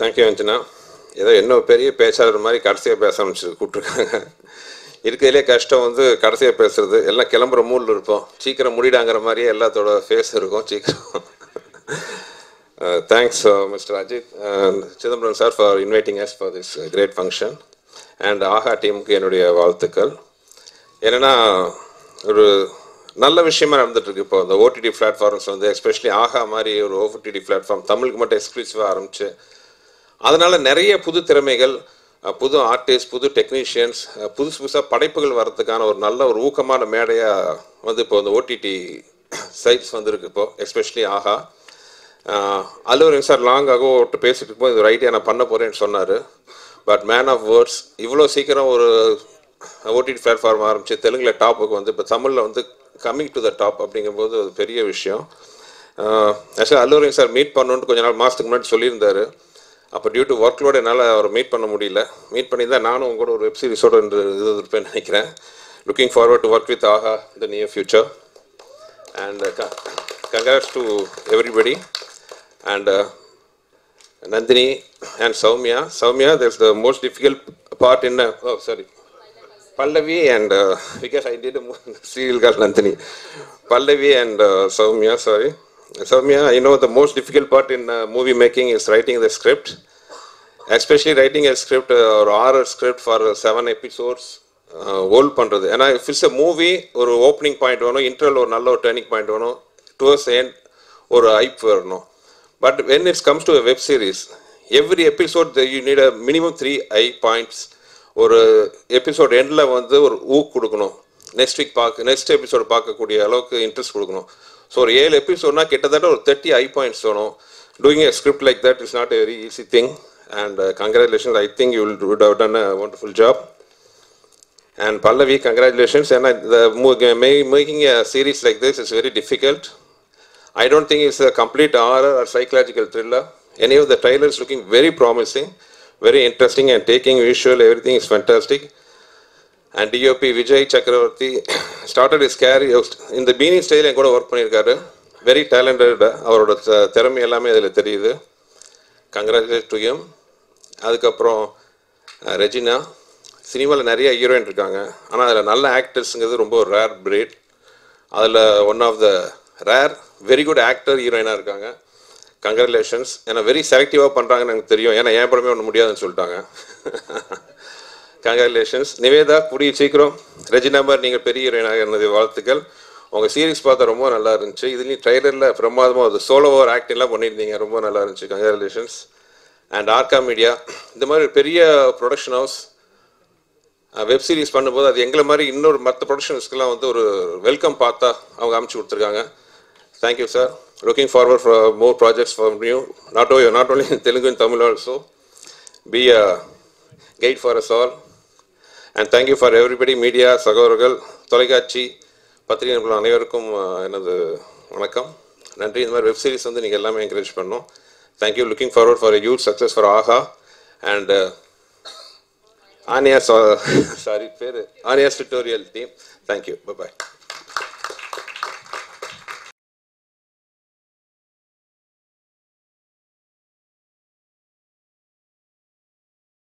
Thank you Anjana ஏதோ என்ன பெரிய பேச்சாளர் மாதிரி கடைசியாக பேச ஆரம்பிச்சு கூப்பிட்ருக்காங்க இருக்கிறதுலே கஷ்டம் வந்து கடைசியாக பேசுறது. எல்லாம் கிளம்புற மூடில் இருப்போம். சீக்கிரம் முடிடாங்கிற மாதிரியே எல்லாத்தோட ஃபேஸ் இருக்கும் சீக்கிரம். Thanks mister Ajith Chidambaram sir for inviting us for this great function and Aha டீமுக்கு என்னுடைய வாழ்த்துக்கள். என்னென்னா ஒரு நல்ல விஷயமா நடந்துட்டுருக்கு இப்போ. இந்த ஓடிடி பிளாட்ஃபார்ம்ஸ் வந்து எஸ்பெஷலி ஆஹா மாதிரி ஒரு ஓடிடி பிளாட்ஃபார்ம் தமிழுக்கு மட்டும் எக்ஸ்க்ளூசிவாக ஆரம்பிச்சு அதனால் நிறைய புது திறமைகள் புது ஆர்டிஸ்ட் புது டெக்னீஷியன்ஸ் புதுசு புதுசாக படைப்புகள் வர்றதுக்கான ஒரு நல்ல ஒரு ஊக்கமான மேடையாக வந்து இப்போ இந்த ஓடிடி சைட்ஸ் வந்திருக்கு இப்போ எஸ்பெஷலி ஆஹா. அல்லூரிங் சார் லாங் ஆகோ பேசிட்டு இருக்கும்போது இது ஒரு ஐடியா நான் பண்ண போகிறேன்னு சொன்னார். பட் மேன் ஆஃப் வேர்ட்ஸ் இவ்வளோ சீக்கிரம் ஒரு ஓடிடி பிளாட்ஃபார்ம் ஆரம்பிச்சு தெலுங்கில் டாப்புக்கு வந்து இப்போ தமிழில் வந்து கம்மிங் டு த டாப் அப்படிங்கும்போது அது பெரிய விஷயம். ஆக்சுவலாக அல்லூரையும் சார் மீட் பண்ணணுன்ட்டு கொஞ்ச நாள் மாதத்துக்கு முன்னாடி சொல்லியிருந்தாரு. அப்போ டியூ டு ஒர்க்லோட என்னால் அவரை மீட் பண்ண முடியல. மீட் பண்ணியிருந்தால் நானும் உங்களோட ஒரு வெப் சீரிஸோட இது இருப்பேன்னு நினைக்கிறேன். Looking forward to work with Aha the near future and congrats to everybody and Nandini and Soumya Soumya that's the most difficult part என்ன ஓ sorry Pallavi and because I did serial call Nandini Pallavi and Soumya sorry Pallavi and uh, Soumya, sorry. Soumya, I know the most difficult part in uh, movie making is writing the script, especially writing a script uh, or horror script for uh, seven episodes. Hold பண்ணுறது ஏன்னா if it's a movie ஒரு opening point வேணும் interval ஒரு நல்ல ஒரு turning point வேணும் towards end ஒரு ஐப் வரணும் but when it's comes to web series every episode you need a minimum three high points ஒரு எபிசோட் எண்டில் வந்து ஒரு ஊக் கொடுக்கணும் நெக்ஸ்ட் வீக் பார்க்க நெக்ஸ்ட் எபிசோட் பார்க்கக்கூடிய அளவுக்கு இன்ட்ரெஸ்ட் கொடுக்கணும் ஸோ ஒரு ஏழு எபிசோட்னா கிட்டத்தட்ட ஒரு தேர்ட்டி ஐ பாயிண்ட்ஸ் வேணும் doing a script like that is not a very easy thing and congratulation I think you will would have done a wonderful job And Pallavi, congratulations. And I, the mo- ma- making a series like this is very difficult. I don't think it's a complete horror or psychological thriller. Any of the trailers looking very promising, very interesting, and taking visual, everything is fantastic. And DOP started his career இந்த career ஸ்டைலையும் என் கூட work பண்ணியிருக்காரு. Very talented அவரோட திறமை எல்லாமே அதில் தெரியுது. கங்க்ராச்சுலேட் டு யூம் அதுக்கப்புறம் ரெஜினா சினிமாவில் நிறைய ஹீரோயின் இருக்காங்க. ஆனால் அதில் நல்ல ஆக்டர்ஸுங்கிறது ரொம்ப ஒரு ரேர் பிரேட் அதில் one of the rare very good actor ஹீரோயினாக இருக்காங்க. கங்க்ராச்சுலேஷன்ஸ் ஏன்னா வெரி செலக்டிவாக பண்ணுறாங்கன்னு எனக்கு தெரியும். ஏன்னா என் படமே ஒன்று முடியாதுன்னு சொல்லிட்டாங்க. கங்க்ராச்சுலேஷன்ஸ் நிவேதா கூடிய சீக்கிரம். ரெஜினா மாதிரி நீங்கள் பெரிய ஹீரோயினாக இருந்தது. வாழ்த்துக்கள். உங்கள் சீரிஸ் பார்த்தா ரொம்ப நல்லா இருந்துச்சு. இதுலேயும் ட்ரைலரில் பிரமாதமாக அது சோலோ ஓவர் ஆக்டிங்லாம் பண்ணியிருந்தீங்க. ரொம்ப நல்லா இருந்துச்சு. கங்க்ராச்சுலேஷன்ஸ் அண்ட் ஆர்கா மீடியா இந்த மாதிரி பெரிய ப்ரொடக்ஷன் ஹவுஸ் வெப் சீரிஸ் பண்ணும்போது அது எங்களை மாதிரி இன்னொரு மற்ற ப்ரொடக்ஷன்ஸ்க்கெலாம் வந்து ஒரு வெல்கம் பார்த்தா அவங்க அமைச்சு கொடுத்துருக்காங்க. Thank you sir looking forward for more projects for new not oh not only Telugu in Tamil also be a guide for us all and thank you for everybody media சகோதரர்கள் தொலைக்காட்சி பத்திரிகை நிபுணர் அனைவருக்கும் எனது வணக்கம். நன்றி. இந்த மாதிரி வெப் சீரிஸ் வந்து நீங்கள் எல்லாமே என்கரேஜ் பண்ணோம் thank you looking forward for youth success for Aha and Aniya sorry பேர் Aniya's tutorial team thank you bye